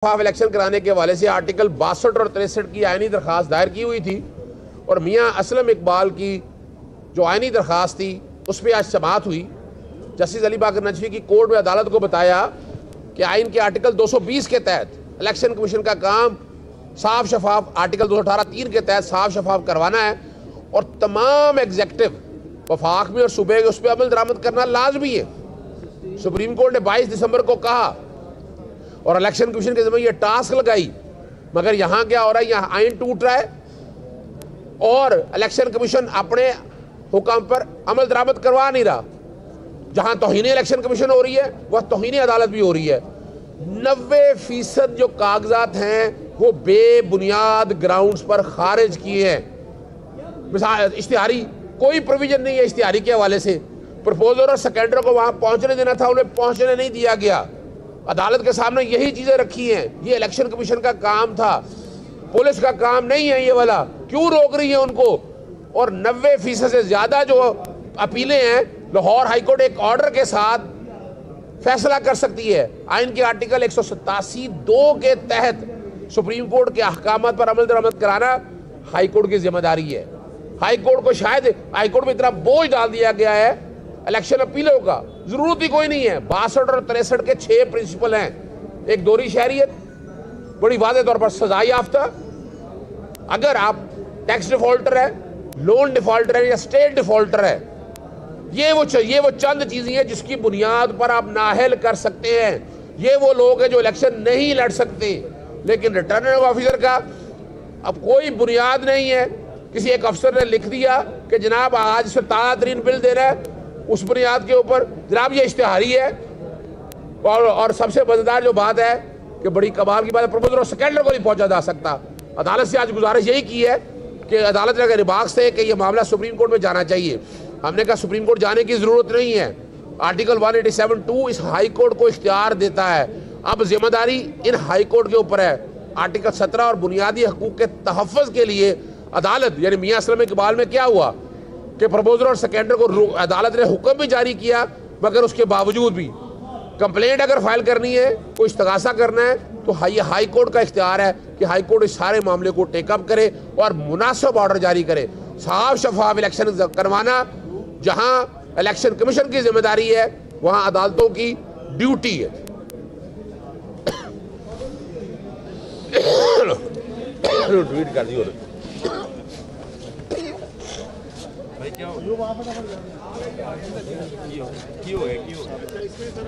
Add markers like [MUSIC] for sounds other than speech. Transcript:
शफाफ election कराने के हवाले से आर्टिकल बासठ और तिरसठ की आयनी दरख्वास्त दायर की हुई थी और मियाँ असलम इकबाल की जो आयनी दरख्वास्त थी, उस पर आज समात हुई। जस्टिस अली बाकर नजफी की कोर्ट में अदालत को बताया कि आइन के आर्टिकल 220 के तहत इलेक्शन कमीशन का काम साफ़ शफाफ आर्टिकल दो सौ तीन के तहत साफ़ शफाफ करवाना है और तमाम एग्जेक्टिव वफाक में और सूबे उस पर अमल दरामद करना लाजमी है। सुप्रीम कोर्ट ने 22 दिसंबर को कहा और इलेक्शन कमीशन के ज़रिए ये टास्क लगाई, मगर यहाँ क्या हो रहा है? यहाँ आइन टूट रहा है। और इलेक्शन कमीशन अपने हुक्म पर अमल दरामद करवा नहीं रहा। जहाँ तोहनी इलेक्शन कमीशन हो रही है, वह तोहनी अदालत भी हो रही है। नब्बे फ़ीसद जो कागजात हैं, वो बेबुनियाद ग्राउंड्स पर खारिज किए हैं। मिसाल, इश्तिहारी, कोई प्रोविज़न नहीं है इश्तिहारी के हवाले से। प्रपोजर और सेकेंडर को वहाँ पहुँचने देना था, उन्हें पहुँचने नहीं दिया गया। अदालत के सामने यही चीज़ें रखी हैं। ये इलेक्शन कमीशन का काम था। पुलिस का काम नहीं है ये वाला। क्यों रोक रही है उनको? और नब्बे फ़ीसद से ज़्यादा जो अपीलें हैं, लाहौर हाईकोर्ट एक ऑर्डर के साथ फैसला कर सकती है। आइन के आर्टिकल एक सौ दो के तहत सुप्रीम कोर्ट के अहकाम पर अमल दरामद कराना हाईकोर्ट की ज़िम्मेदारी है। हाईकोर्ट को शायद हाईकोर्ट में इतना बोझ डाल दिया गया है इलेक्शन अपीलों का। ज़रूरत ही कोई नहीं है। बासठ और तिरसठ के छह प्रिंसिपल हैं। एक दोरी शहरियत, बड़ी वादे तौर पर सजा याफ्ता। अगर आप टैक्स डिफॉल्टर है, लोन डिफॉल्टर है या स्टेट डिफॉल्टर है, ये वो ये वो चंद चीज़ें हैं जिसकी बुनियाद पर आप नाहल कर सकते हैं। ये वो लोग हैं जो इलेक्शन नहीं लड़ सकते। लेकिन रिटर्निंग ऑफिसर का अब कोई बुनियाद नहीं है। किसी एक अफसर ने लिख दिया कि जनाब आज से ताज़ा तरीन बिल दे रहा है। उस बुनियाद के ऊपर। जनाब, ये इश्तहारी है। और और सबसे मज़ेदार जो बात है कि बड़ी कमाल की बात है प्रपोजल और सेकेंडर को नहीं पहुँचा जा सकता। अदालत से आज गुजारिश यही की है कि अदालत ने अगर रिमार्क्स थे कि यह मामला सुप्रीम कोर्ट में जाना चाहिए, हमने कहा सुप्रीम कोर्ट जाने की ज़रूरत नहीं है। Article one eighty seven two इस हाई कोर्ट को इख्तियार देता है। अब ज़िम्मेदारी इन हाई कोर्ट के ऊपर है। आर्टिकल सत्रह और बुनियादी हकूक के तहफ़ के लिए अदालत, यानी मियाँ असलम इकबाल में क्या हुआ? कि प्रपोजर और सेकेंडर को अदालत ने हुक्म भी जारी किया, मगर उसके बावजूद भी कंप्लेंट अगर फ़ाइल करनी है, कोई इस्तगासा करना है तो हाई हाई कोर्ट का इख्तियार है कि हाई कोर्ट इस सारे मामले को टेकअप करे और मुनासिब ऑर्डर जारी करे। साफ़ शफाफ इलेक्शन करवाना, जहाँ इलेक्शन कमीशन की ज़िम्मेदारी है, वहाँ अदालतों की ड्यूटी है। [COUGHS] ट्वीट कर दी भाई क्या? हो गया